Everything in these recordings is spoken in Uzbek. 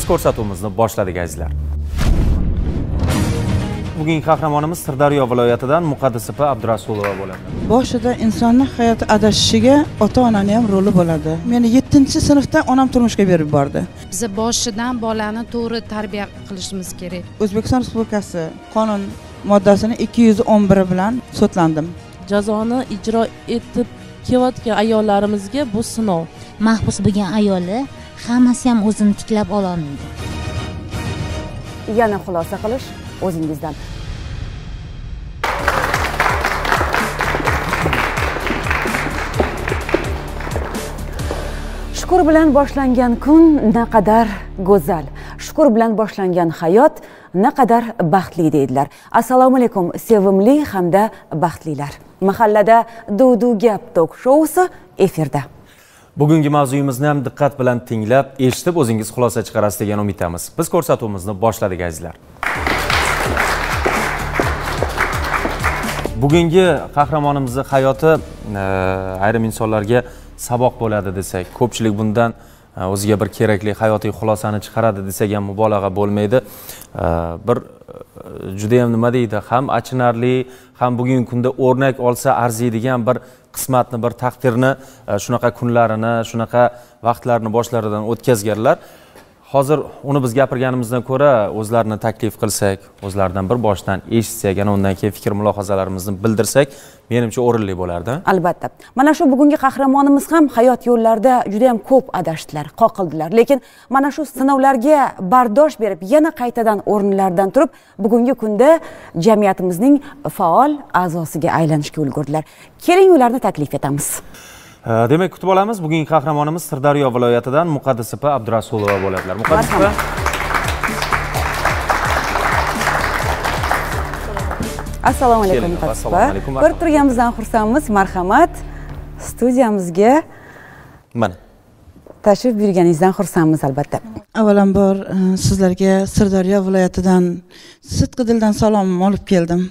biz ko'rsatuvimizni boshladik azizlar bugungi qahramonimiz sirdaryo viloyatidan muqaddis opa abdurasulova bo'ladi. Boshida insonni hayoti adashishiga ota onani ham roli bo'ladi. Meni yettinchi sinfda onam turmushga berib yubordi. Biza boshidan bolani to'g'ri tarbiya qilishimiz kerak. O'zbekiston respublikasi qonun moddasini ikki yuz o'n biri bilan sudlandim. Jazoni ijro etib kelayotgan ayollarimizga bu sinov. Mahbus bo'lgan ayoli hammasi ham o'zini tiklab ololmaydi. Yana xulosa qilish o'zingizdan. Shukur bilan boshlangan kun naqadar go'zal. Shukur bilan boshlangan hayot naqadar baxtli deydilar. Assalomu alaykum sevimli hamda baxtlilar. Mahallada duv duv gap tok shousi efirda. Bugungi mavzuyimizni ham diqqat bilan tinglab eshitib o'zingiz xulosa chiqarasiz degan umiddamiz. Biz ko'rsatuvimizni boshladik azizlar. Bugungi qahramonimizni hayoti e, ayrim insonlarga saboq bo'ladi desak ko'pchilik bundan e, o'ziga bir kerakli hayotiy xulosani chiqaradi desak ham mubolag'a bo'lmaydi. E, bir judayam nima deydi? Ham achinarli ham bugungi kunda o'rnak olsa arziydigan bir qismatni bir taqdirni e, shunaqa kunlarini shunaqa vaqtlarni boshlaridan o'tkazganlar. Hozir uni biz gapirganimizdan ko'ra o'zlarini taklif qilsak o'zlaridan bir boshdan eshitsak yana undan keyin fikr mulohazalarimizni bildirsak menimcha o'rinli bo'lardi. Albatta. Mana shu bugungi qahramonimiz ham hayot yo'llarida juda yam ko'p adashdilar qoqildilar. Lekin mana shu sinovlarga bardosh berib yana qaytadan o'rinlaridan turib bugungi kunda jamiyatimizning faol a'zosiga aylanishga ulgurdilar. Keling ularni taklif etamiz. Demak kutib olamiz bugungi qahramonimiz sirdaryo viloyatidan muqaddis opa abdurasulova bo'ladilar muqaddis opa assalomu alaykum muqaddis opa ko'rib turganimizdan xursandmiz marhamat. Studiyamizga mana. tashrif buyurganingizdan xursandmiz albatta. Avvalambor e, sizlarga sirdaryo viloyatidan sidqi dildan salomimni olib keldim.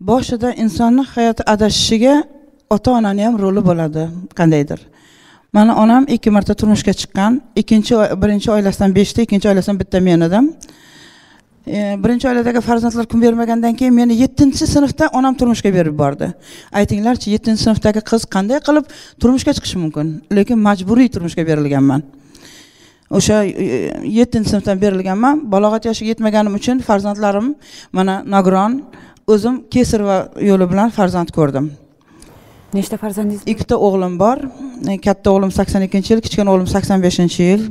Boshida insonni hayoti adashishiga ota onani ham roli bo'ladi. Qandaydir? Mani onam ikki marta turmushga chiqqan. Ikkinchi birinchi oilasidan beshta ikkinchi oilasidan bitta men edim. E, birinchi oiladagi farzandlar kun bermagandan keyin meni yettinchi sinfda onam turmushga berib yubordi. Aytinglarchi yettinchi sinfdagi qiz qanday qilib turmushga chiqishi mumkin? Lekin majburiy turmushga berilganman. O'sha e, yettinchi sinfdan berilganman. Balog'at yoshiga yetmaganim uchun farzandlarim mana nogiron o'zim kesar va yo'li bilan farzand ko'rdim. Nechta farzandingiz ikkita o'g'lim bor. E, katta o'g'lim sakson ikkinchi yil kichkina o'g'lim sakson beshinchi yil.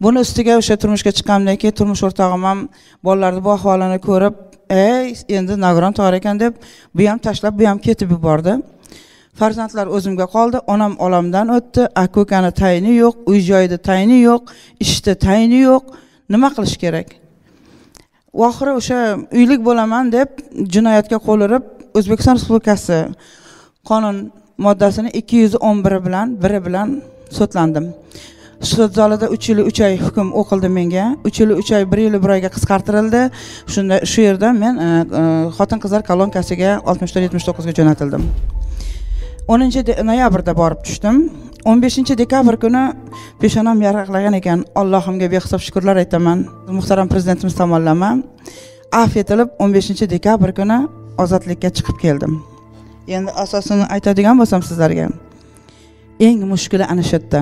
Buni ustiga o'sha turmushga chiqqandan keyin turmush o'rtog'im ham bolalarni bu ahvolini ko'rib ey endi nogiron tug'ar ekan deb bu ham tashlab bu ham ketib yubordi. Farzandlar o'zimga qoldi. Onam olamdan o'tdi. Aka ukani tayini yo'q uy joyida tayini yo'q ishda tayini yo'q. Nima qilish kerak? Oxiri o'sha uylik bo'laman deb jinoyatga qo'l urib o'zbekiston respublikasi qonun moddasini ikki yuz o'n biri bilan biri bilan sudlandim. Sud zalida uch yil uch oy hukm o'qildi menga. Uch yil uch oy bir yil bir oyga qisqartirildi. Shunda shu yerda men e, e, xotin qizlar kolonkasiga oltmish to'rt yetmish to'qqizga jo'natildim. O'ninchi noyabrda borib tushdim. o'n beshinchi dekabr kuni peshonam yaraqlagan ekan. Allohimga behisob shukurlar aytaman. Muhtaram prezidentimiz tomonlama. Afv etilib o'n beshinchi dekabr kuni ozodlikka chiqib keldim. Endi asosini aytadigan bo'lsam sizlarga. Eng mushkuli ana shu yerda.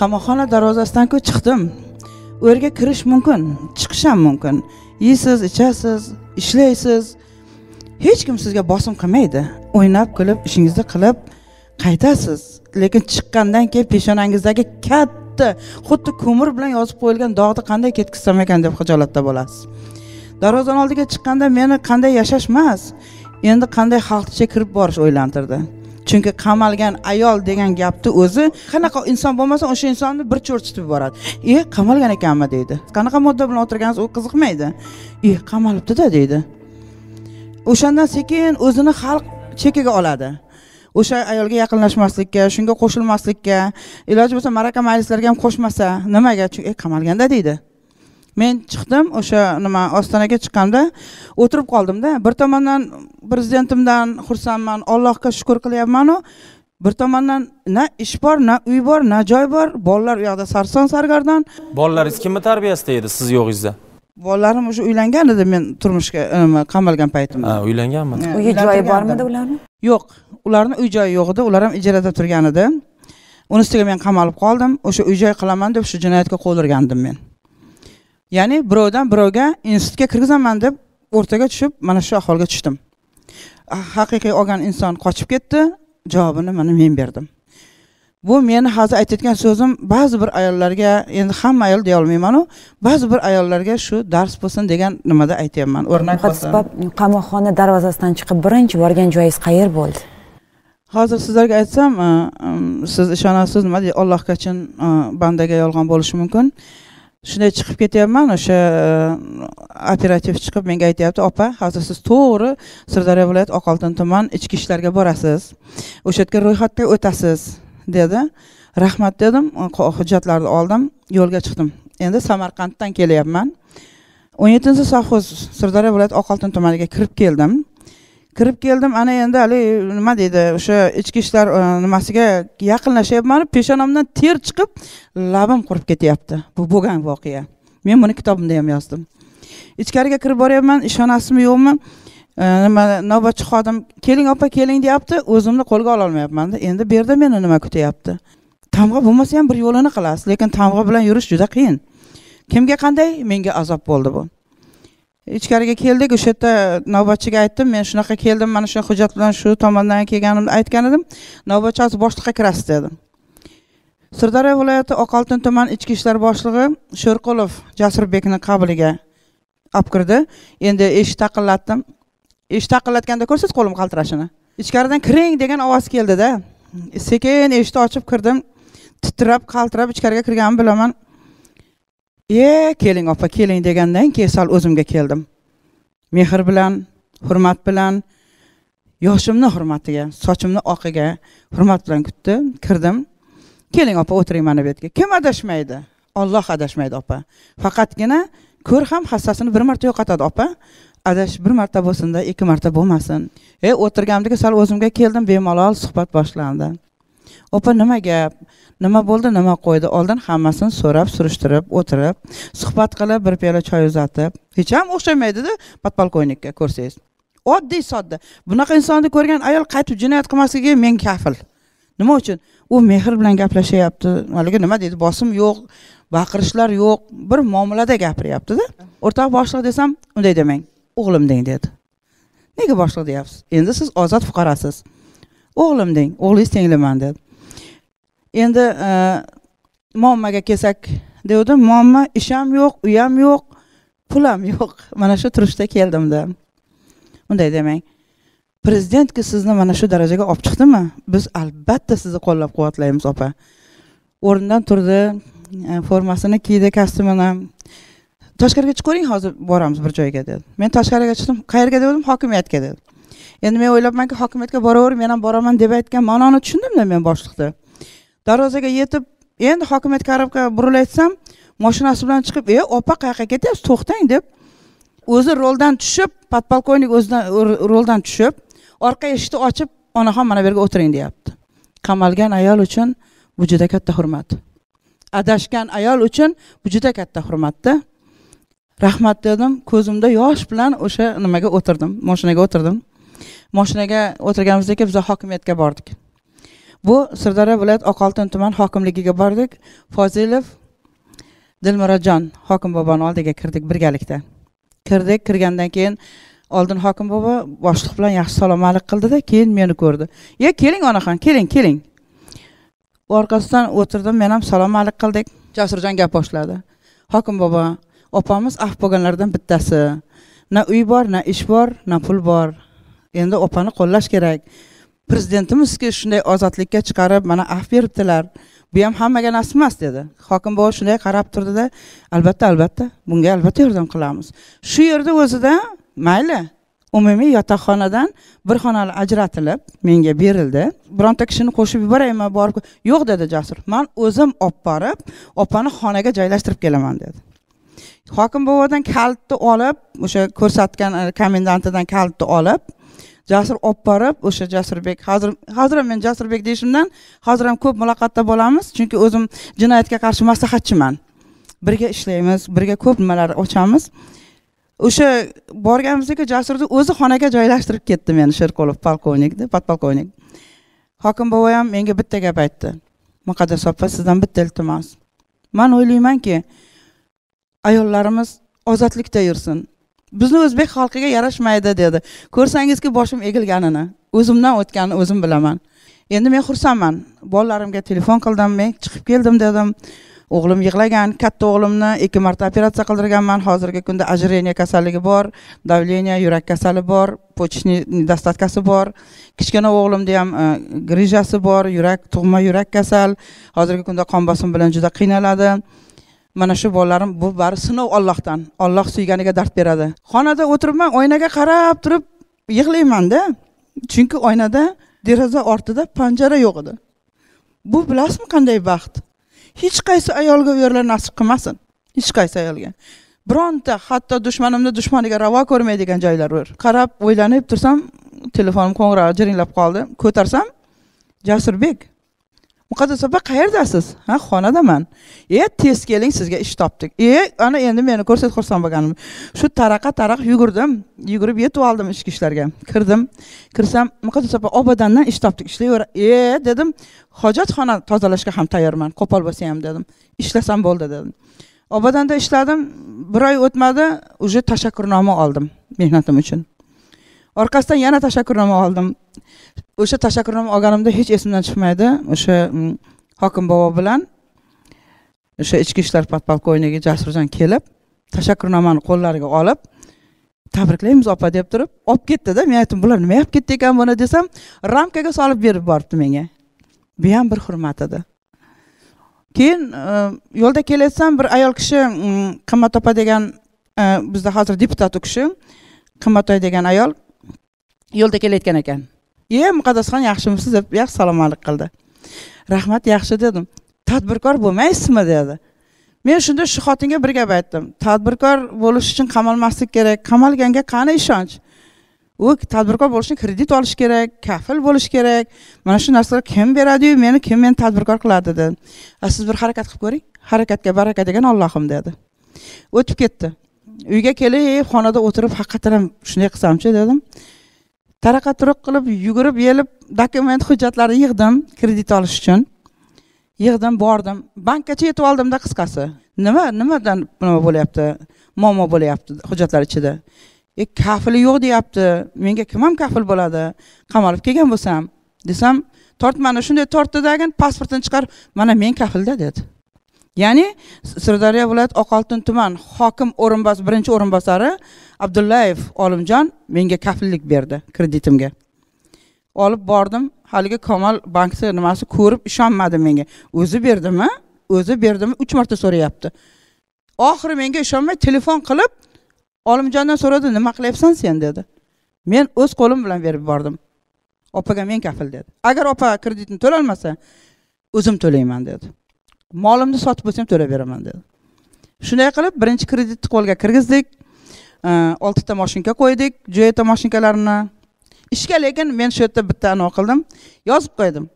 Qamoqxona darvozasidanku chiqdim. U yerga kirish mumkin chiqish ham mumkin. Yeysiz ichasiz ishlaysiz. Hech kim sizga bosim qilmaydi. O'ynab kulib ishingizni qilib qaytasiz. Lekin chiqqandan keyin peshonangizdagi katta xuddi ko'mir bilan yozib qo'yilgan dog'ni qanday ketkizsam ekan deb xijolatda bo'lasiz. Darvozani oldiga chiqqanda meni qanday yashash emas. Endi qanday xalq kirib borish o'ylantirdi. Chunki qamalgan ayol degan gapni o'zi qanaqa inson bo'lmasa o'sha insonni bir cho'rchitib yuboradi e qamalgan ekanmi deydi. Qanaqa modda bilan o'tirganingiz u qiziqmaydi. E qamalibdida deydi. O'shandan sekin o'zini xalq chekkaga oladi. O'sha ayolga yaqinlashmaslikka shunga qo'shilmaslikka iloji bo'lsa maraka majlislarga ham qo'shmasa nimaga? Chunki e qamalganda deydi. Men chiqdim o'sha nima ostonaga chiqqanda o'tirib qoldimda bir tomondan prezidentimdan xursandman. Allohga shukur qilyapmanu. Bir tomondan na ish bor na uy bor na joy bor. Bolalar u yoqda sarson sargardon. Bolalaringiz kimni tarbiyasida edi siz yo'g'ingizda bolalarim уже uylangan edi men turmushga nima qamalgan paytimda ha uylanganmi? Uyi joyi bormidi ularni? Yo'q ularni uy joyi yo'q edi. Ular ham ijarada turgan edi. Uni ustiga men qamalib qoldim. O'sha uy joy qilaman deb shu jinoyatga qo'l urgandim men. Ya'ni birovdan birovga institutga kirgizaman deb o'rtaga tushib mana shu ahvolga tushdim haqiqiy olgan inson qochib ketdi javobini mana men berdim. Bu meni hozir aytayotgan so'zim ba'zi bir ayollarga endi hamma ayol deyolmaymanu ba'zi bir ayollarga shu dars bo'lsin degan nimada aytyapman. O'rnak bo'lsin. qamoqxona darvozasidan chiqib birinchi borgan joyingiz qayer bo'ldi? Hozir sizlarga aytsam e, siz ishonasiz nima deydi allohga chin e, bandaga yolg'on bo'lishi mumkin shunday chiqib ketyapman o'sha e, operativ chiqib menga aytyapti opa hozir siz to'g'ri sirdaryo viloyati oqoltin tuman ichki ishlarga borasiz. O'sha yerga ro'yxatga o'tasiz dedi. Rahmat dedim hujjatlarni oldim yo'lga chiqdim. Endi samarqanddan kelyapman. O'n yettinchi sovxoz sirdaryo viloyati oqoltin tumaniga kirib keldim. Kirib keldim. Ana endi haligi nima deydi o'sha ichki ishlar e, nimasiga yaqinlashyapman. Peshonamdan ter chiqib labim qurib ketyapti. Bu bo'lgan voqea. Men buni kitobimda ham yozdim. Ichkariga kirib boryapman. Ishonasizmi yo'qmi? E, nima navbatchi xodim keling opa keling deyapti. O'zimni qo'lga ololmayapmanda endi bu yerda meni nima kutyapti? Tamg'a bo'lmasa ham bir yo'lini qilasiz lekin tamg'a bilan yurish juda qiyin. Kimga qanday? Menga azob bo'ldi bu. Ichkariga keldik o'sha yerda navbatchiga aytdim men shunaqa keldim mana shu hujjat bilan shu tomondan kelganimni aytgan edim navbatchi hozir boshliqqa kirasiz dedi sirdaryo viloyati oqoltin tuman ichki ishlar boshlig'i sho'rqulov jasurbekni qabuliga olib kirdi. Endi eshik taqillatdim. Eshik taqillatganda ko'rsangiz qo'lim qaltirashini. Ichkaridan kiring degan ovoz keldida. Sekin eshikni ochib kirdim. Titrab qaltirab ichkariga kirganimni bilaman. E keling opa keling degandan keyin sal o'zimga keldim. Mehr bilan hurmat bilan yoshimni hurmatiga sochimni oqiga hurmat bilan kutdi kirdim. Keling opa o'tiring mana bu yerga. Kim adashmaydi? Olloh adashmaydi opa. Faqatgina ko'r ham hassasini bir marta yo'qotadi opa. Adash bir marta bo'lsinda ikki marta bo'lmasin. E o'tirganimdagi sal o'zimga keldim bemalol suhbat boshlandi. Opa nima gap? Nima bo'ldi? Nima qo'ydi? Oldin hammasini so'rab surishtirib o'tirib suhbat qilib bir piyola choy uzatib. Hech ham o'xshamaydida podpolkovnikka ko'rsangiz. Oddiy sodda. Bunaqa insonni ko'rgan ayol qaytib jinoyat qilmasligiga men kafil. Nima uchun? U mehr bilan gaplashyapti. Haligi nima deydi? Bosim yo'q baqirishlar yo'q. Bir muomalada gapiryaptida. O'rtoq boshliq desam unday demang. O'g'lim deng dedi. Nega boshliq deyapsiz? Endi siz ozod fuqarosiz o'g'lim deng o'g'lingiz tengliman dedi. Endi e, muammoga kelsak devdim muammo ish ham yo'q uy ham yo'q pul ham yo'q. Mana shu turishda keldimda. Unday demang. Prezidentki sizni mana shu darajaga olib chiqdimi? Biz albatta sizni qo'llab quvvatlaymiz opa. O'rnidan turdi e, formasini kiydi kostyumini tashqariga chiqavering hozir boramiz bir joyga dedi. Men tashqariga chiqdim qayerga dedim? Hokimiyatga dedi. Endi men o'ylabmanki hokimiyatga boraverib men ham boraman deb aytgan ma'noni tushundimda men boshliqni darvozaga yetib endi hokimiyat karobka burilayotsam mashinasi bilan chiqib e opa qayoqqa ketyapsiz? To'xtang deb o'zi roldan tushib podpolkovnik o'zidan roldan tushib orqa eshikni ochib onaxon mana bu yerga o'tiring deyapti. Qamalgan ayol uchun bu juda katta hurmat. Adashgan ayol uchun bu juda katta hurmatda. Rahmat dedim ko'zimda yosh bilan o'sha nimaga o'tirdim moshinaga o'tirdim. Moshinaga o'tirganimizdan keyin biz hokimiyatga bordik. Bu sirdaryo viloyat oqoltin tuman hokimligiga bordik. Fozilov dilmurodjon hokim boboni oldiga kirdik birgalikda. Kirdik kirgandan keyin oldin hokim bobo boshliq bilan yaxshi salom alik qildida keyin meni ko'rdi. Ye keling onaxon keling keling. Orqasidan o'tirdim men ham salom alik qildik. Jasurjon gap boshladi. Hokim bobo opamiz afv bo'lganlardan bittasi. Na uy bor na ish bor na pul bor. Endi opani qo'llash kerak. Prezidentimizki shunday ozodlikka chiqarib mana af beribdilar. Bu ham hammaga nasib emas dedi. Hokim bobo shunday qarab turdida albatta albatta bunga albatta yordam qilamiz. Shu yerda o'zida mayli umumiy yotoqxonadan bir xonali ajratilib menga berildi. Bironta kishini qo'shib yuboraymi borib yo'q dedi jasur. Man o'zim olib borib opani xonaga joylashtirib kelaman dedi. Hokim bobodan kalitni olib o'sha ko'rsatgan e, komendantidan kalitni olib jasur olib borib o'sha jasurbek hozir hozir ham men jasurbek deyishimdan hozir ham ko'p muloqotda bo'lamiz chunki o'zim jinoyatga qarshi maslahatchiman. Birga ishlaymiz birga ko'p nimalar ochamiz. O'sha borganimizda jasurni o'zi xonaga joylashtirib ketdi meni sherqulov polkovnikni podpolkovnik. Hokim bobo ham menga bitta gap aytdi. Muqaddas opa sizdan bitta iltimos. Man o'ylaymanki ayollarimiz ozodlikda yursin. Bizni o'zbek xalqiga yarashmaydi dedi. Ko'rsangizki boshim egilganini o'zimdan o'tganini o'zim bilaman. Endi men xursandman. Bolalarimga telefon qildim men chiqib keldim dedim. O'g'lim yig'lagan katta o'g'limni ikki marta operatsiya qildirganman. Hozirgi kunda ожирение kasalligi bor давление yurak kasali bor почечный недостаткasi bor. Kichkina o'g'limni ham e, grijasi bor yurak tug'ma yurak kasal. Hozirgi kunda qon bosimi bilan juda qiynaladi. Mana shu bolalarim bu bari sinov ollohdan olloh suyganiga dard beradi. Xonada o'tiribman oynaga qarab turib yig'laymanda chunki oynada deraza ortida panjara yo'q edi. Bu bilasizmi qanday baxt? Hech qaysi ayolga u yerlar nasib qilmasin. Hech qaysi ayolga. Bironta hatto dushmanimni dushmaniga ravo ko'rmaydigan joylar bor. Qarab o'ylanib tursam telefonim qo'ng'irog'i jiringlab qoldi. Ko'tarsam jasurbek muqaddas opa qayerdasiz? Ha xonadaman. E tez keling sizga ish topdik. E ana endi meni ko'rsat xursand bo'lganim shu taraqa taraq yugurdim. Yugurib yetib oldim ichki ishlarga. Kirdim. Kirsam muqaddas opa obadandan ish topdik. Ishlayver e dedim hojatxona tozalashga ham tayyorman. Qo'pol bo'lsa ham dedim. Ishlasam bo'ldi dedim. Obodanda ishladim. Bir oy o'tmadi уже tashakkurnoma oldim mehnatim uchun. Orqasidan yana tashakkurnoma oldim. O'sha tashakkurnoma olganimda hech esimdan chiqmaydi. O'sha mm, hokim bobo bilan o'sha ichki ishlar podpolkovnigi jasurjon kelib tashakkurnomani qo'llariga olib tabriklaymiz opa deb turib olib ketdida men aytdim bular nima olib ketdi ekan buni? desam ramkaga solib berib boribdi menga. Bu ham bir hurmat edi. Keyin e, yo'lda kelayotsam bir ayol kishi mm, qimmat opa degan e, bizda hozir deputat u kishi qimmatay degan ayol yo'lda kelayotgan ekan. E muqaddasxon yaxshimisiz deb yaxshi salomalik qildi. Rahmat yaxshi dedim. Tadbirkor bo'lmaysizmi dedi. Men shunda shu xotinga bir gap aytdim. Tadbirkor bo'lish uchun qamalmaslik kerak. Qamalganga qani ishonch? U tadbirkor bo'lish uchun kredit olish kerak kafil bo'lish kerak. Mana shu narsalar kim beradiyu meni kim meni tadbirkor qiladi dedi. Siz bir harakat qilib ko'ring. Harakatga baraka degan ollohim dedi. O'tib ketdi. Uyga kelib xonada o'tirib haqiqatdan ham shunday qilsamchi dedim. Taraqa turuq qilib yugurib yelib dokument hujjatlarni yig'dim kredit olish uchun. Yig'dim bordim. Bankgacha yetib oldimda qisqasi. Nima nimadan nima bo'lyapti? Muammo bo'lyapti hujjatlar ichida. E kafili yo'q deyapti. Menga kim ham kafil bo'ladi? Qamalib kelgan bo'lsam desam tortmani shunday tortdidagin pasportini chiqarib mana men kafilda dedi. Ya'ni sirdaryo viloyati oqoltin tuman hokim o'rinbosari birinchi o'rinbosari abdullayev olimjon menga kafillik berdi kreditimga. Olib bordim haligi kamol bankni nimasi ko'rib ishonmadi menga. O'zi berdimi? O'zi berdimi? Uch marta so'rayapti. Oxiri menga ishonmay telefon qilib olimjondan so'radi nima qilyapsan sen? dedi. Men o'z qo'lim bilan berib bordim. Opaga men kafil dedi. Agar opa kreditni to'lolmasa o'zim to'layman dedi. Molimni sotib bo'lsa ham to'lab beraman dedi. Shunday qilib birinchi kreditni qo'lga kirgizdik. Oltita moshinka qo'ydik joyeta moshinkalarini ishga lekin men shu yerda bitta anavi qildim yozib qo'ydim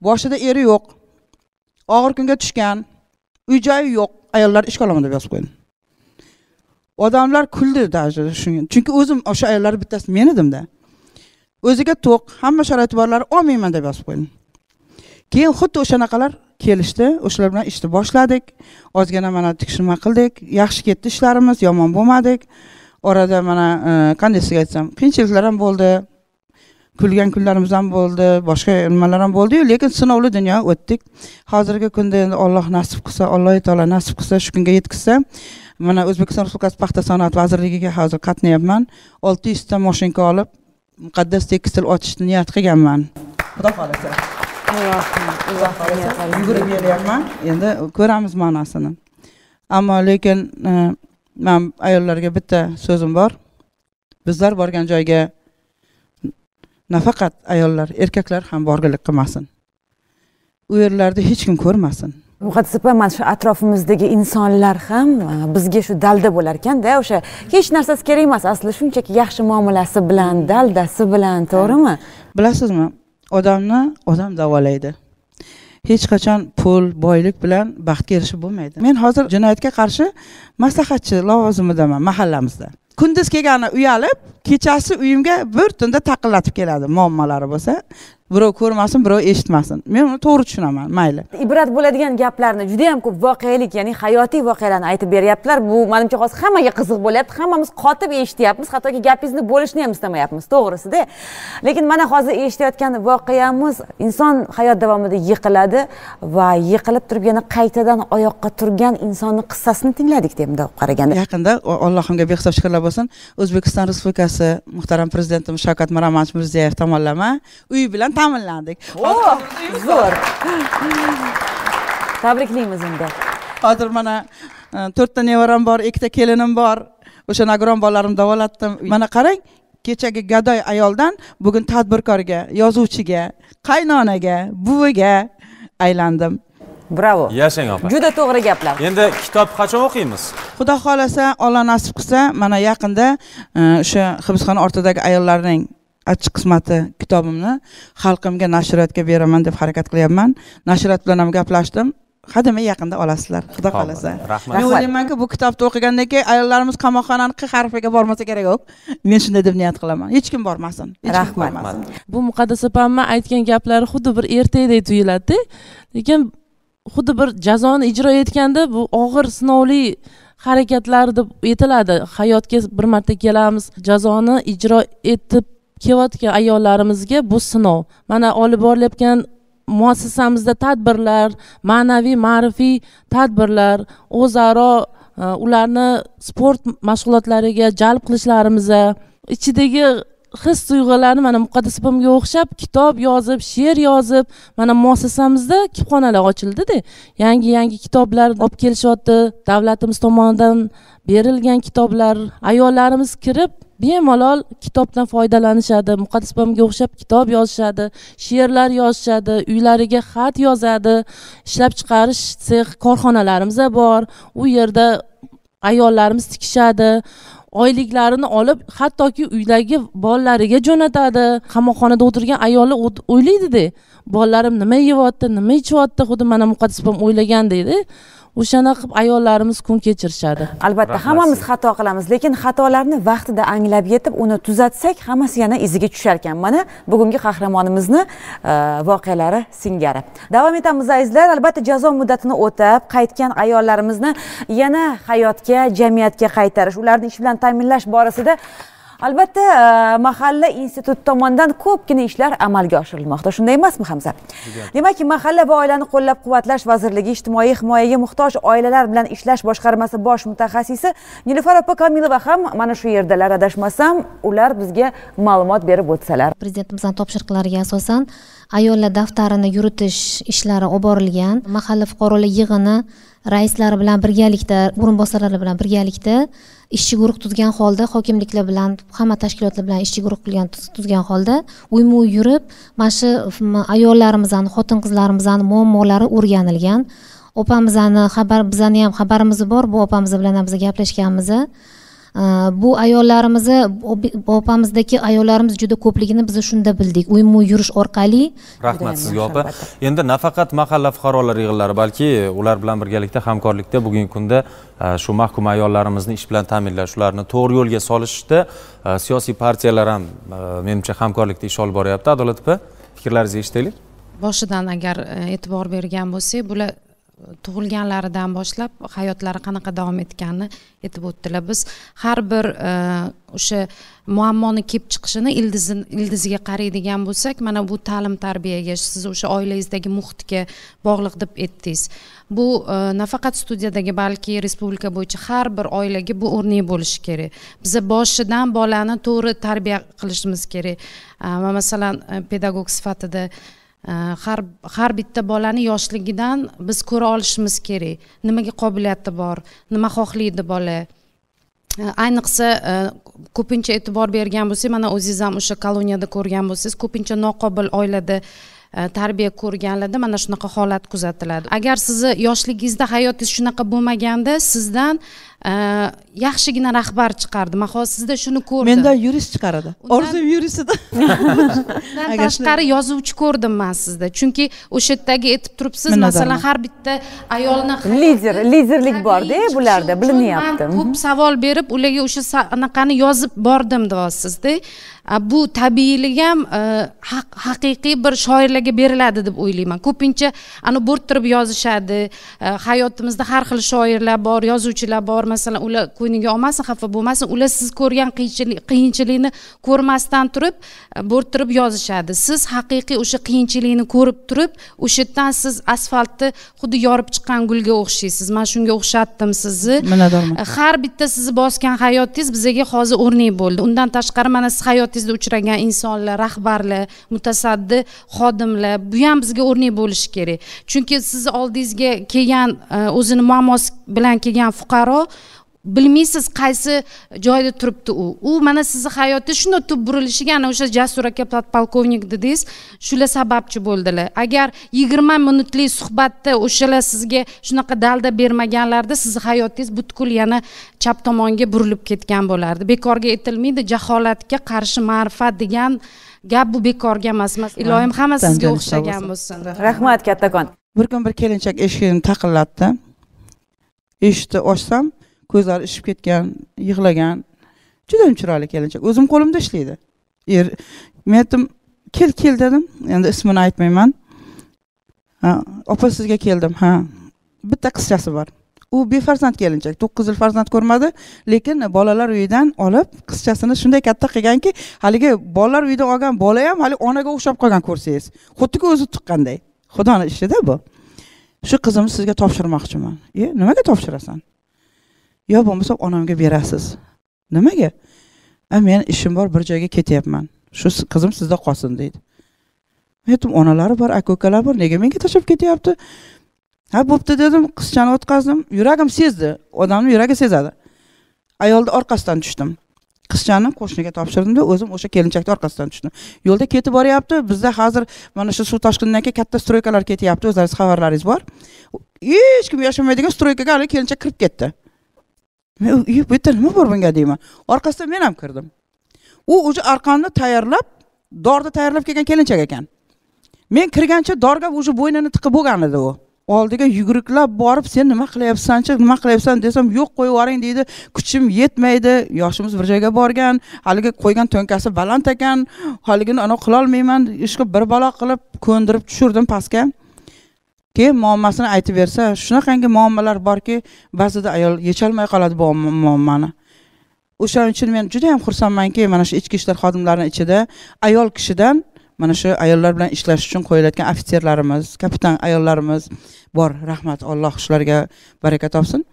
boshida eri yo'q og'ir kunga tushgan uy joyi yo'q ayollar ishga olaman deb yozib qo'ydim odamlar kuldi даже shunga chunki o'zim o'sha ayollarni bittasi men edimda o'ziga to'q hamma sharoiti borlar olmayman deb yozib qo'ydim keyin xuddi o'shanaqalar kelishdi. O'shalar bilan ishni boshladik. Ozgina mana tikishma qildik. Yaxshi ketdi ishlarimiz yomon bo'lmadik. Orada mana e, qanday sizga aytsam qiyinchiliklar ham bo'ldi kulgan kunlarimiz ham bo'ldi boshqa nimalar ham bo'ldiyu lekin sinovli dunyo o'tdik. Hozirgi kunda endi olloh nasib qilsa alloh taolo nasib qilsa shu kunga yetkazsa mana o'zbekiston respublikasi paxta sanoat vazirligiga hozir qatnayapman. Olti yuzta moshinka olib muqaddas tekstil ochishni niyat qilganman. Xudo xohlasa. Yugurib kelyapman endi ko'ramiz ma'nosini. Ammo lekin e, man ayollarga bitta so'zim bor. Bizlar borgan joyga nafaqat ayollar erkaklar ham borgilik qilmasin. U yerlarda hech kim ko'rmasin. Muqaddis opa mana shu atrofimizdagi insonlar ham e, bizga shu dalda bo'lar ekanda o'sha hech narsasi kerak emas. Aslida shunchaki yaxshi muomalasi bilan daldasi bilan to'g'rimi? Bilasizmi odamni odam davolaydi. Hech qachon pul boylik bilan baxtga erishib bo'lmaydi. Men hozir jinoyatga qarshi maslahatchi lavozimidaman mahallamizda. Kunduz kelgani uyalib kechasi uyimga bir tunda taqillatib keladi muammolari bo'lsa. Birov ko'rmasin birov eshitmasin. Men uni to'g'ri tushunaman mayli. Ibrat bo'ladigan gaplarni juda yam ko'p voqelik ya'ni hayotiy voqealarni aytib beryaptilar. Bu manimcha hozir hammaga qiziq bo'lyapti hammamiz qotib eshityapmiz hattoki gapingizni bo'lishni ham istamayapmiz to'g'risida lekin mana hozir eshitayotgan voqeamiz inson hayot davomida yiqiladi va yiqilib turib yana qaytadan oyoqqa turgan insonni qissasini tingladik bundoq qaraganda yaqinda allohimga behisob shukrlar bo'lsin. O'zbekiston respublikasi muhtaram prezidentimiz shavkat miromonovich mirziyoyev tomonlama uy bilan ta'minlandik o zo'r. Tabriklaymiz unda hozir mana e, to'rtta nevaram bor ikkita kelinim bor. O'sha bolalarimni davolatdim mana qarang kechagi gadoy ayoldan bugun tadbirkorga yozuvchiga qaynonaga buviga aylandim bravo. Yashang opa juda to'g'ri gaplar endi kitob qachon o'qiymiz? Xudo xohlasa olloh nasib qilsa mana yaqinda e, o'sha hibsxona ortidagi ayollarning achchiq qismati kitobimni xalqimga nashriyotga beraman deb harakat qilyapman. Nashriyat bilan ham gaplashdim. Hademay yaqinda olasizlar. Xudo xohlasa. rahmat. Men o'ylaymanki bu kitobni o'qigandan keyin ayollarimiz qamoqxonani q harfiga bormasa kerak yo'q men shunday deb niyat qilaman. Hech kim bormasin. Hech kim Rahmat. bu muqaddas opamni aytgan gaplari xuddi bir ertakdek tuyuladida lekin xuddi bir jazoni ijro etganda bu og'ir sinovli harakatlar deb aytiladi hayotga bir marta kelamiz. Jazoni ijro etib kelayotgan ayollarimizga bu sinov. Mana olib borilayotgan muassasamizda tadbirlar ma'naviy ma'rifiy tadbirlar o'zaro e, ularni sport mashg'ulotlariga jalb qilishlarimiz ichidagi his tuyg'ularni mana muqaddas opamga o'xshab kitob yozib she'r yozib mana muassasamizda kutubxonalar ochildida. Yangi yangi kitoblar olib kelishyapti davlatimiz tomonidan berilgan kitoblar ayollarimiz kirib bemalol kitobdan foydalanishadi muqaddas opamga o'xshab kitob yozishadi she'rlar yozishadi uylariga xat yozadi ishlab chiqarish sex korxonalarimiz bor u yerda ayollarimiz tikishadi oyliklarini olib hattoki uydagi bolalariga jo'natadi. Qamoqxonada o'tirgan ayollar o'ylaydida bolalarim nima yeyapti nima ichyapti xuddi mana muqaddas opam o'ylagandekda o'shanaqa qilib ayollarimiz kun kechirishadi. Albatta hammamiz xato qilamiz lekin xatolarni vaqtida anglab yetib uni tuzatsak hammasi yana iziga tushar ekan. Mana bugungi qahramonimizni e, voqealari singari. Davom etamiz azizlar. Albatta jazo muddatini o'tab qaytgan ayollarimizni yana hayotga jamiyatga qaytarish ularni ish bilan ta'minlash borasida albatta e, mahalla instituti tomonidan ko'pgina ishlar amalga oshirilmoqda. Shunday emasmi hamza? Demak mahalla va oilani qo'llab quvvatlash vazirligi ijtimoiy himoyaga muhtoj oilalar bilan ishlash boshqarmasi bosh mutaxassisi nilufar opa komilova ham mana shu yerdalar adashmasam ular bizga ma'lumot berib o'tsalar. Prezidentimizning topshiriqlariga asosan ayollar daftarini yuritish ishlari olib borilgan. Mahalla fuqarolar yig'ini raislari bilan birgalikda o'rinbosarlari bilan birgalikda ishchi guruh tuzgan holda hokimliklar bilan hamma tashkilotlar bilan ishchi guruh qilgan tuzgan holda uyma uy yurib mana shu ayollarimizni xotin qizlarimizni muammolari o'rganilgan. Opamizni xabar bizani ham xabarimiz bor bu opamiz bilan ham biz gaplashganmiz bu ayollarimizni opamizdagi ayollarimiz juda ko'pligini biz shunda bildik. Uy yurish orqali. Rahmat sizga opa. endi nafaqat mahalla fuqarolar yig'inlari balki ular bilan birgalikda hamkorlikda bugungi kunda e, shu mahkum ayollarimizni ish bilan ta'minlash ularni to'g'ri yo'lga solishda e, siyosiy partiyalar ham e, menimcha hamkorlikda ish olib boryapti. Adolat opa fikrlaringizni eshitaylik. Boshidan agar e'tibor bergan bo'lsak bular tug'ilganlaridan boshlab hayotlari qanaqa davom etganini aytib o'tdilar. Biz har bir e, o'sha muammoni kelib chiqishini ildizi ildiziga qaraydigan bo'lsak mana bu ta'lim tarbiyaga siz o'sha oilangizdagi muhitga bog'liq deb aytdingiz. Bu e, nafaqat studiyadagi balki respublika bo'yicha har bir oilaga bu o'rnak bo'lishi kerak. Biza boshidan bolani to'g'ri tarbiya qilishimiz kerak. E, va masalan e, pedagog sifatida har har bitta bolani yoshligidan biz ko'ra olishimiz kerak. Nimaga qobiliyati bor? Nima xohlaydi bola? Ayniqsa e, ko'pincha e'tibor bergan bo'lsak mana o'zingiz ham o'sha koloniyada ko'rgan bo'lsangiz ko'pincha noqobil oilada e, tarbiya ko'rganlarda mana shunaqa holat kuzatiladi. Agar sizni yoshligingizda hayotingiz shunaqa bo'lmaganda sizdan yaxshigina rahbar chiqardi. Man hozir sizda shuni ko'rdim. Mendan yurist chiqaradi. Undan- orzum yurist edi Undan tashqari yozuvchi ko'rdim man sizda. Chunki o'sha yerdagi aytib turibsiz masalan har bitta ayolni lider liderlik borda bularda bilinyapti ko'p savol berib ularga o'sha anaqani yozib bordim deyapsizda bu tabiiylik ham e, haq- haqiqiy bir shoirlarga beriladi deb o'ylayman. Ko'pincha ani bo'rttirib yozishadi. E, hayotimizda har xil shoirlar bor yozuvchilar bor. Masalan ular ko'nglingiz olmasin xafa bo'lmasin ular siz ko'rgan qiyinchilik qiyinchilikni ko'rmasdan turib e, bo'rttirib yozishadi. Siz haqiqiy o'sha qiyinchilikni ko'rib turib o'sha yerdan siz asfaltni xuddi yorib chiqqan gulga o'xshaysiz. Man shunga o'xshatdim sizni. Minnatdorman. Har bitta sizni bosgan hayotingiz bizga hozir o'rnak bo'ldi. Undan tashqari mana siz hayotingizda uchragan insonlar rahbarlar mutasaddi xodimlar bu ham bizga o'rnak bo'lishi kerak. Chunki sizni oldingizga kelgan e, o'zini muammosi bilan kelgan fuqaro bilmaysiz qaysi joyda turibdi u. U mana sizni hayotingiz shunday tub burilishiga ana o'sha jasur aka podpolkovnik dedingiz. Shular sababchi bo'ldilar. Agar yigirma minutlik suhbatda o'shalar sizga shunaqa dalda bermaganlarida sizni hayotingiz butkul yana chap tomonga burilib ketgan bo'lardi. Bekorga aytilmaydi jaholatga qarshi ma'rifat degan gap bu bekorga emas. Mas- iloyim hamma sizga o'xshagan bo'lsin. bo'lsin. Rahmat kattakon. Bir kun bir kelinchak eshigini taqillatdi eshikni ochsam ko'zlari ishib ketgan yig'lagan. Judayam chiroyli kelinchak. O'zim qo'limda ishlaydi. Er men aytdim kel kel dedim. Endi ismini aytmayman. Ha opa sizga keldim. Ha bitta qizchasi bor. U befarzand kelinchak to'qqiz yil farzand ko'rmadi lekin bolalar uyidan olib qizchasini shunday katta qilganki haligi bolalar uyidan olgan bola ham haligi onaga o'xshab qolgan ko'rsangiz. Xuddiki o'zi tuqqanday xudoni ishida bu. Shu qizimni sizga topshirmoqchiman. E nimaga topshirasan? Yo bo'lmasa onamga berasiz. Nimaga? A men ishim bor bir joyga ketyapman. Shu qizim sizda qolsin deydi. Men aytdim onalari bor aka ukalari bor nega menga tashlab ketyapti? Ha bo'pti dedim qizchani o'tkazdim. Yuragim sezdi. Odamni yuragi sezadi. Ayolni orqasidan tushdim. Qizchani qo'shniga topshirdimda o'zim o'sha kelinchakni orqasidan tushdim. Yo'lda ketib boryapti. Bizda hozir mana shu suv toshqinidan keyin katta stroykalar ketyapti. O'zlaringiz xabarlaringiz bor. Hech kim yashamaydigan stroykaga haligi kelinchak kirib ketdi. Men bu yerda nima bor bunga deyman. Orqasidan men ham kirdim. U уже arqonni tayyorlab dorni tayyorlab kelgan kelinchak ekan. Men kirgancha dorga уже bo'ynini tiqib bo'lgan edi u. Oldiga yuguriklab borib sen nima qilyapsanchi nima qilyapsan? desam yo'q qo'yib yuboring deydi. Kuchim yetmaydi. Yoshimiz bir joyga borgan. Haligi qo'ygan to'nkasi baland ekan. Haligini anavi qilolmayman. Ishqilib bir balo qilib ko'ndirib tushirdim pastga. Keyin muammosini aytib bersa shunaqangi muammolar borki ba'zida ayol yecholmay qoladi bu muammoni o'shaning uchun men juda yam xursandmanki mana shu ichki ishlar xodimlarini ichida ayol kishidan mana shu ayollar bilan ishlash uchun qo'yilayotgan ofitserlarimiz kapitan ayollarimiz bor. Rahmat. Alloh shularga baraka topsin.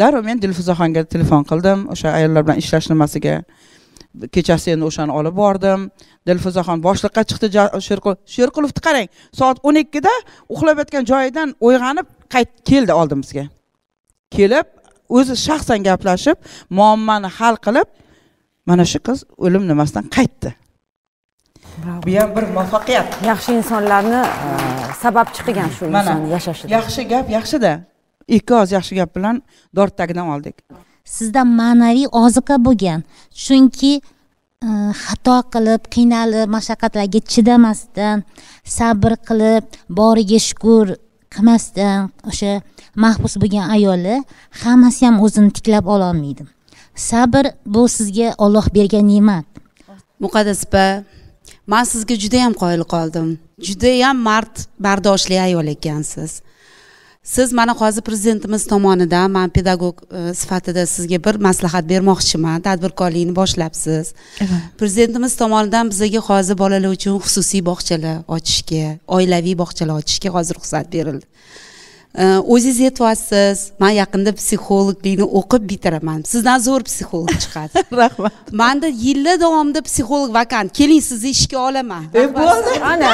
Darrov men dilfuzaxonga telefon qildim. O'sha ayollar bilan ishlash nimasiga? Kechasi endi o'shani olib bordim. Dilfuzaxon boshliqqa chiqdi Ja- sherqul sherqulovni qarang soat o'n ikkida uxlab yotgan joyidan uyg'onib qayt keldi oldimizga. Kelib o'zi shaxsan gaplashib muammoni hal qilib mana shu qiz o'lim nimasidan qaytdi. Bu ham bir muvaffaqiyat. Yaxshi insonlarni e, sababchi qilgan shu inson yashashida. yaxshi gap yaxshida. Ikki oz yaxshi gap bilan dord tagidan oldik sizda ma'naviy oziqa bo'lgan. Chunki e, xato qilib qiynalib mashaqqatlarga chidamasdan sabr qilib boriga shukur qilmasdan o'sha mahbus bo'lgan ayollar hammasi ham o'zini tiklab ololmaydi. Sabr bu sizga olloh bergan ne'mat. Muqaddas opa man sizga judayam qoyil qoldim. Judayam mard bardoshli ayol ekansiz. Siz mana hozir prezidentimiz tomonidan man pedagog e, sifatida sizga bir maslahat bermoqchiman. Tadbirkorlikni boshlabsiz. Prezidentimiz tomonidan bizga hozir bolalar uchun xususiy bog'chalar ochishga oilaviy bog'chalar ochishga hozir ruxsat berildi o'zingiz aytyapsiz man yaqinda psixologlikni o'qib bitiraman sizdan zo'r psixolog chiqadi rahmat manda yillar davomida psixolog vakant keling sizni ishga olaman ana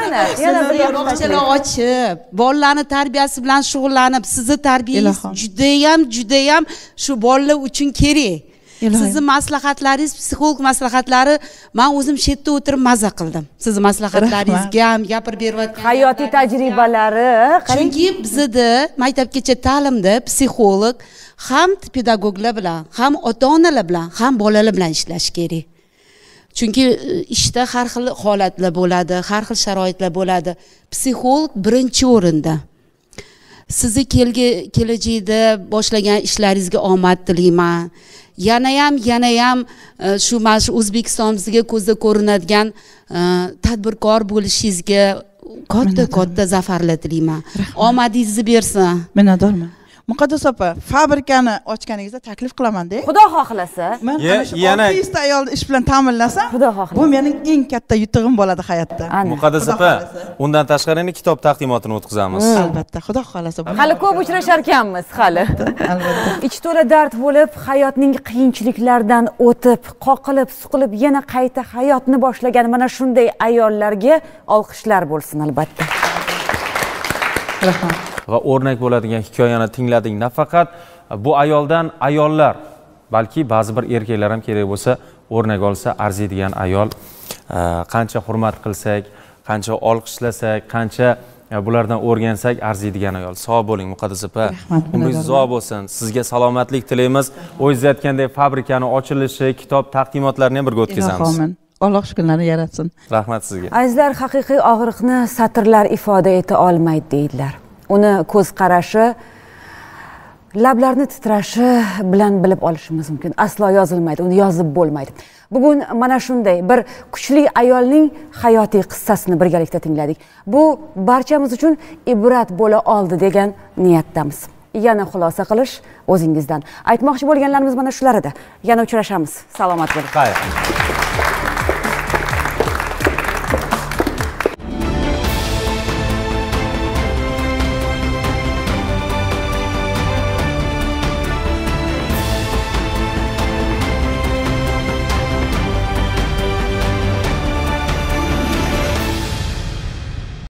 ana yana bir bog'chalar ochib bolalarni tarbiyasi bilan shug'ullanib sizni tarbiyangiz judayam judayam shu bolalar uchun kerak. Sizni maslahatlaringiz psixolog maslahatlari man o'zim shu yerda o'tirib maza qildim. Sizni maslahatlaringizga ham gapirib berayotgan hayotiy tajribalari chunki bizada maktabgacha ta'limda psixolog ham pedagoglar bilan ham ota onalar bilan ham bolalar bilan ishlash kerak. Chunki e, ishda har xil holatlar bo'ladi har xil sharoitlar bo'ladi. Psixolog birinchi o'rinda sizni kelgi kelajakda boshlagan ishlaringizga omad tilayman. Yanayam yanayam e, shu mana shu o'zbekistonimizga ko'zda ko'rinadigan e, tadbirkor bo'lishingizga katta katta zafarlar tilayman. Omadingizni bersin. Minnatdorman muqaddas opa fabrikani ochganingizda taklif qilamanda xudo xohlasa. Man ana shu yana- olti yuzta ayolni ish bilan ta'minlasam Xudo xohlasa. bu mening eng katta yutug'im bo'ladi hayotda. Muqaddas opa undan tashqari endi kitob taqdimotini o'tkazamiz. Albatta xudo xohlasa. Hali ko'p uchrashar ekanmiz hali. albatta ichi to'la dard bo'lib hayotning qiyinchiliklaridan o'tib qoqilib suqilib yana qayta hayotni boshlagan mana shunday ayollarga olqishlar bo'lsin albatta. Rahmat va o'rnak bo'ladigan hikoyani tingladik nafaqat bu ayoldan ayollar balki ba'zi bir erkaklar ham kerak bo'lsa o'rnak olsa arziydigan ayol. Qancha hurmat qilsak qancha olqishlasak qancha e, bulardan o'rgansak arziydigan ayol. Sog' bo'ling muqaddas opa Rahmat, umringiz uzoq bo'lsin. Sizga salomatlik tilaymiz. O'zingiz aytgandek fabrikani ochilishi kitob taqdimotlarini ham birga o'tkazamiz. alloh shukrlarni yaratsin. Rahmat sizga. Azizlar haqiqiy og'riqni satrlar ifoda eta olmaydi deydilar uni ko'z qarashi lablarni titrashi bilan bilib olishimiz mumkin. Aslo yozilmaydi uni yozib bo'lmaydi. Bugun mana shunday bir kuchli ayolning hayotiy qissasini birgalikda tingladik. Bu barchamiz uchun ibrat bo'la oldi degan niyatdamiz. Yana xulosa qilish o'zingizdan. Aytmoqchi bo'lganlarimiz mana shular edi. Yana uchrashamiz. Salomat bo'ling xayr.